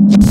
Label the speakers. Speaker 1: you